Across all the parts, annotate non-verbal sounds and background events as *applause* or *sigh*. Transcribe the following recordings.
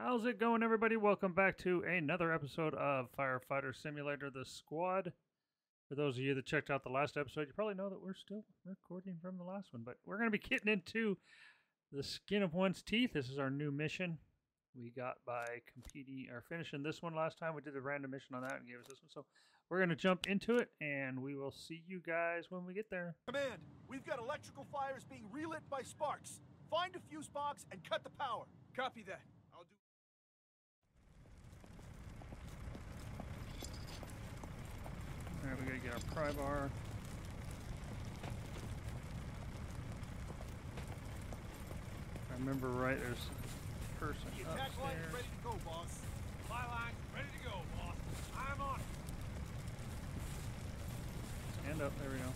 How's it going, everybody? Welcome back to another episode of Firefighter Simulator The Squad. For those of you that checked out the last episode, you probably know that we're still recording from the last one, but we're going to be getting into the skin of one's teeth. This is our new mission we got by competing or finishing this one last time. We did the random mission on that and gave us this one. So we're going to jump into it and we will see you guys when we get there. Command, we've got electrical fires being relit by sparks. Find a fuse box and cut the power. Copy that. I'll do. All right, we got to get our pry bar. If I remember right, there's a person The attack line is ready to go, boss. My line's ready to go, boss. I'm on it. Stand up. There we go.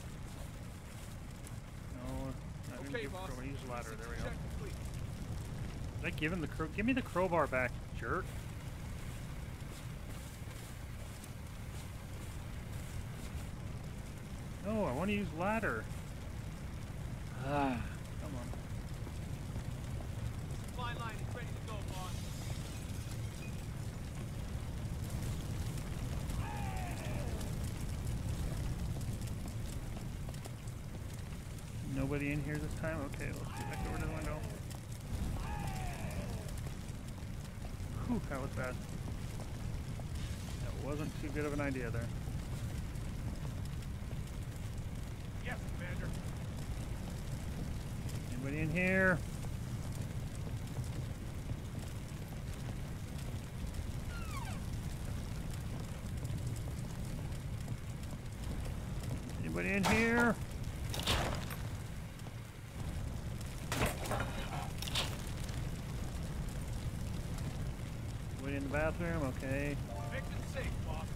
No, not Okay, boss. crowbar. Use ladder. There we go. Check complete. Did I give him the crow? Give me the crowbar back, jerk. No, I want to use ladder. Ah, come on. My line is ready to go, boss. Nobody in here this time? Okay, let's get back over to the window. Whew, that was bad. That wasn't too good of an idea there. Yes, Commander. Anybody in here? Anybody in here? Anybody in the bathroom? Okay. Victim safe, boss.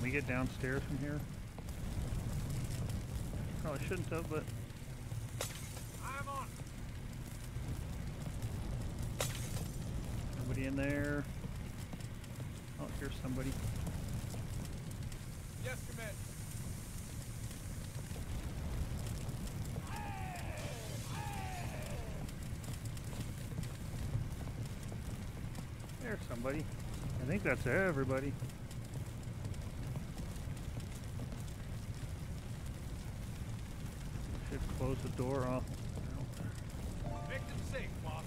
Can we get downstairs from here? Probably shouldn't have, but I'm on nobody in there. Oh, here's somebody. Yes, Commander. There's somebody. I think that's everybody. Close the door off. Victim safe, boss.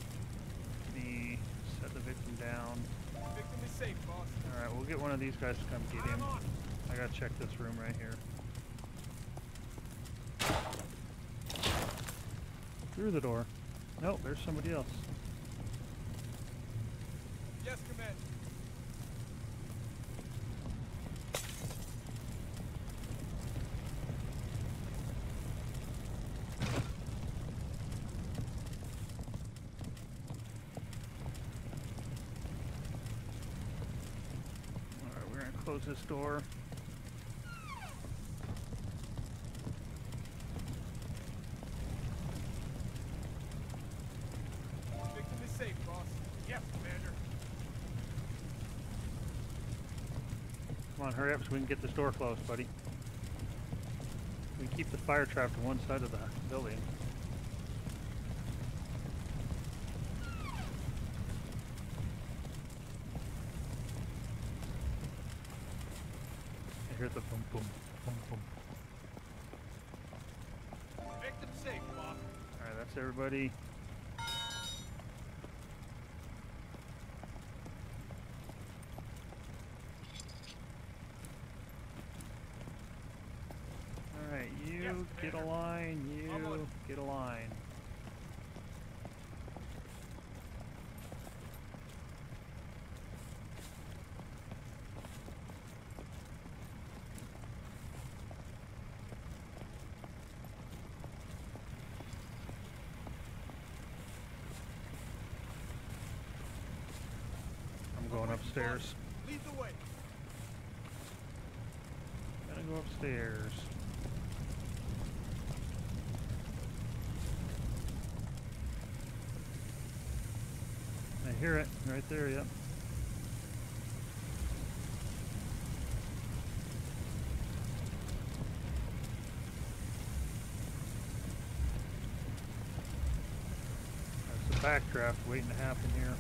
Me set the victim down. Victim is safe, boss. All right, we'll get one of these guys to come get him. I gotta check this room right here. Through the door. Nope, there's somebody else. Yes, Commander. All right, we're gonna close this door. Victim is safe, boss. Yes, Commander. Come on, hurry up so we can get this door closed, buddy. We keep the fire trap to one side of the building. Hear the boom, boom, boom, boom. Victim safe, boss. All right, that's everybody. upstairs. Lead the way. Gotta go upstairs. I hear it right there, yep. That's a backdraft waiting to happen here.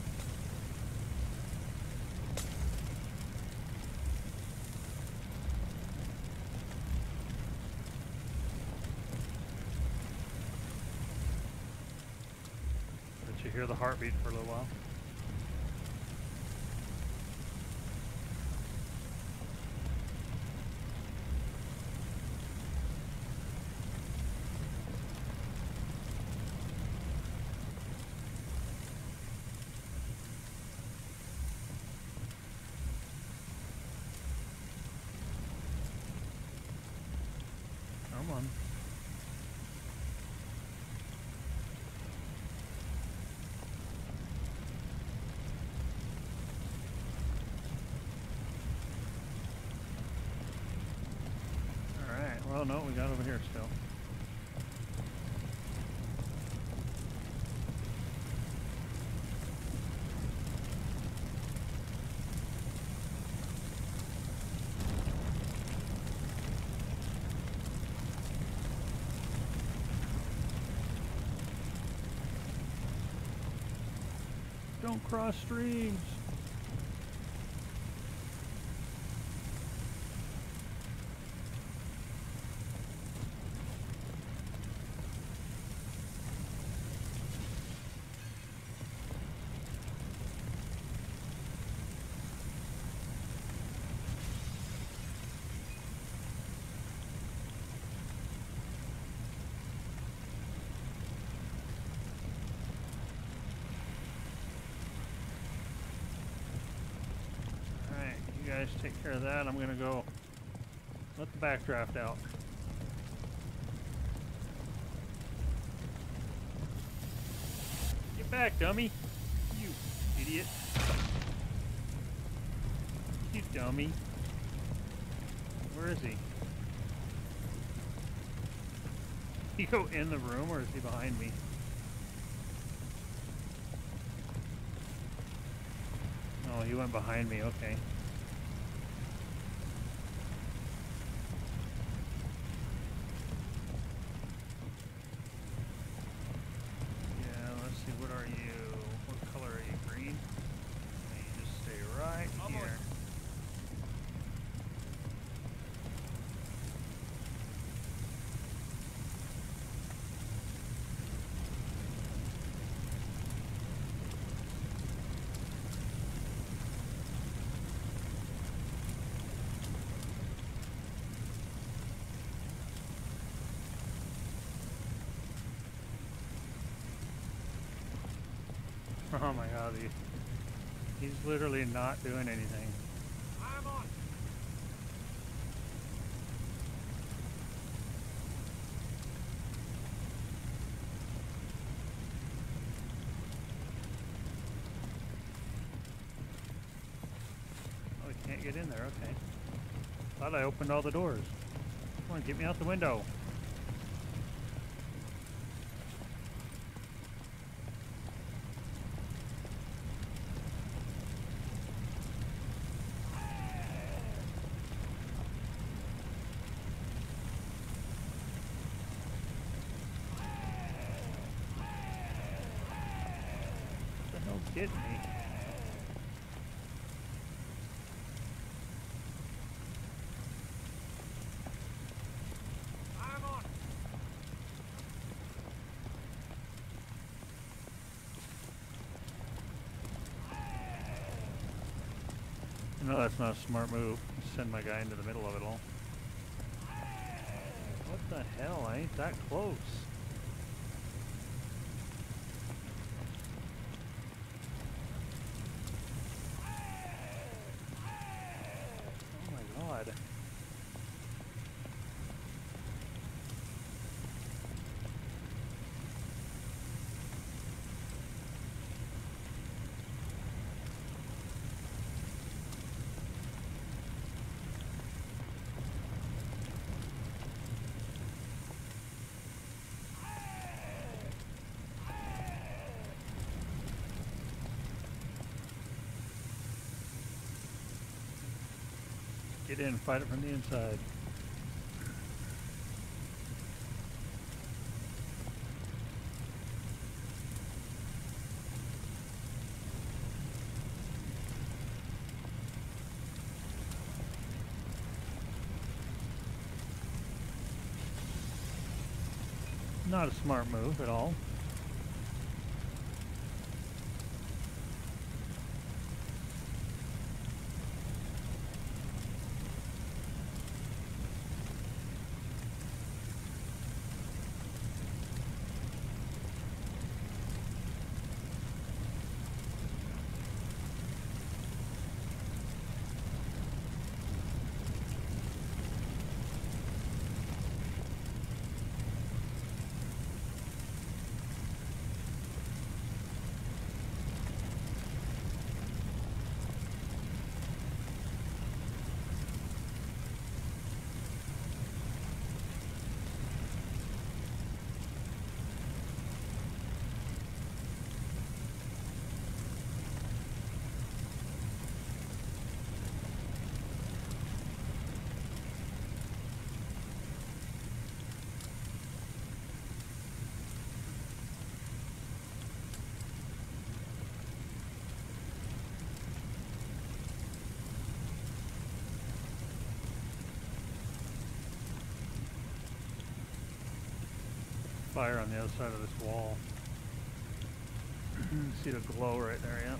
Hear the heartbeat for a little while. Come on. Well, no, we got over here still. Don't cross streams. Take care of that. I'm gonna go let the backdraft out. Get back, dummy! You idiot. You dummy. Where is he? He go in the room or is he behind me? Oh, he went behind me, okay. Yeah, let's see, what are you? What color are you? Green? Okay, you just stay right I'm on. here. *laughs* Oh my god, he, he's literally not doing anything. I'm on. Oh, he can't get in there, okay. Thought I opened all the doors. Come on, get me out the window. The me? No, that's not a smart move. Send my guy into the middle of it all. What the hell? I ain't that close. Get in, fight it from the inside. Not a smart move at all. Fire on the other side of this wall. See the glow right there, yeah.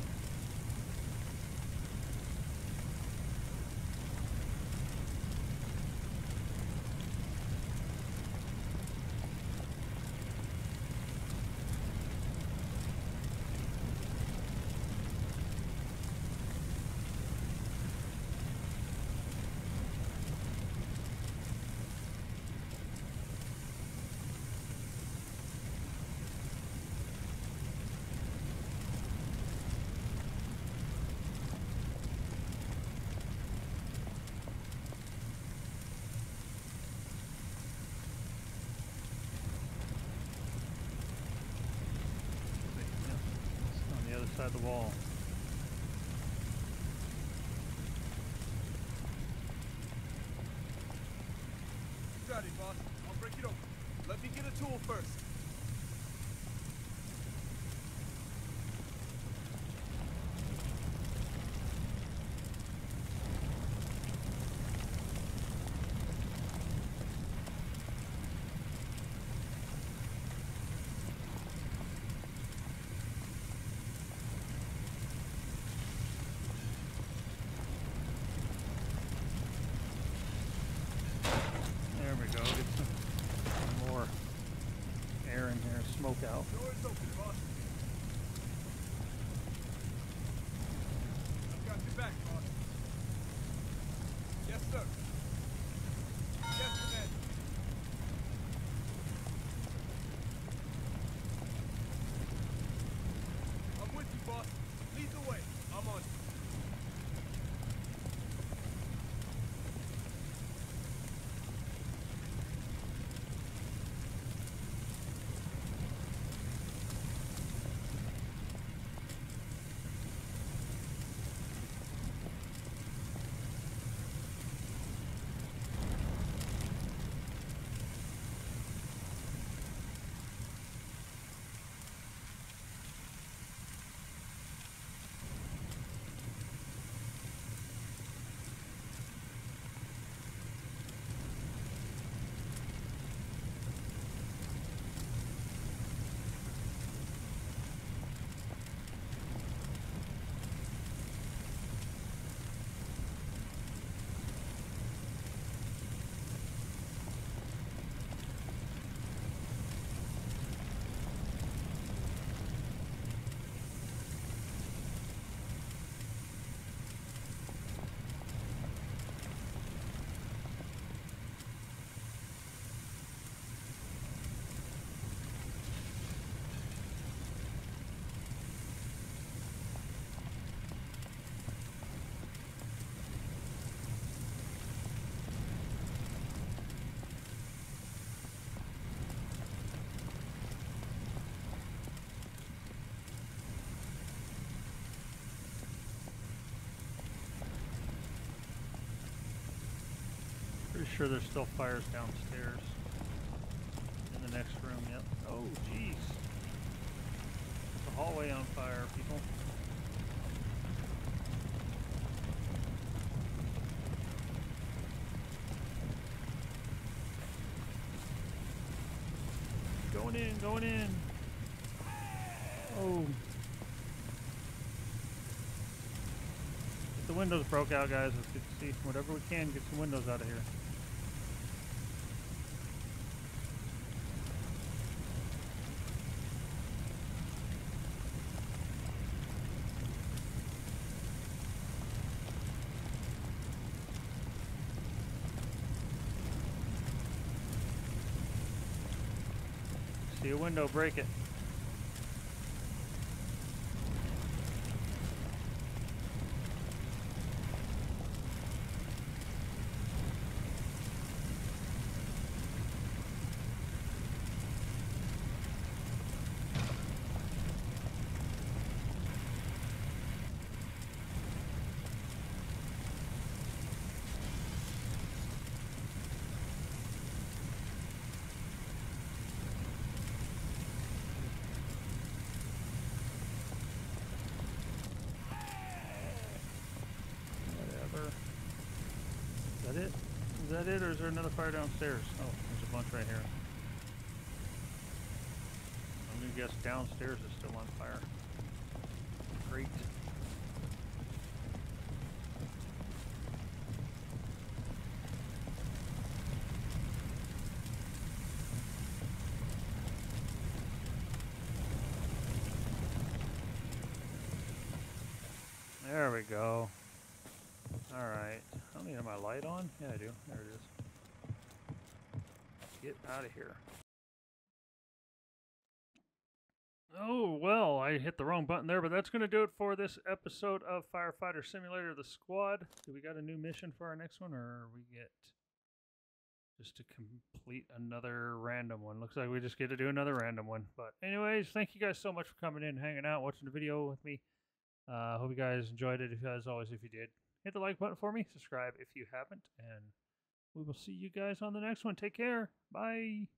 On the other side of the wall. Sure there's still fires downstairs. In the next room, yep. Oh, jeez. The hallway on fire, people. Going in, going in. Oh. Get the windows broke out, guys. Let's get to see whatever we can. Get some windows out of here. See a window, break it. Whatever. Is that it? Is that it, or is there another fire downstairs? Oh, there's a bunch right here. I'm gonna guess downstairs is still on fire. Great. There we go. Alright. I don't need my light on. Yeah, I do. There it is. Get out of here. Oh, well, I hit the wrong button there, but that's going to do it for this episode of Firefighter Simulator The Squad. Do we got a new mission for our next one, or we get just to complete another random one? Looks like we just get to do another random one. But, anyways, thank you guys so much for coming in, hanging out, watching the video with me. I uh, hope you guys enjoyed it. As always, if you did, hit the like button for me, subscribe if you haven't, and we will see you guys on the next one. Take care. Bye.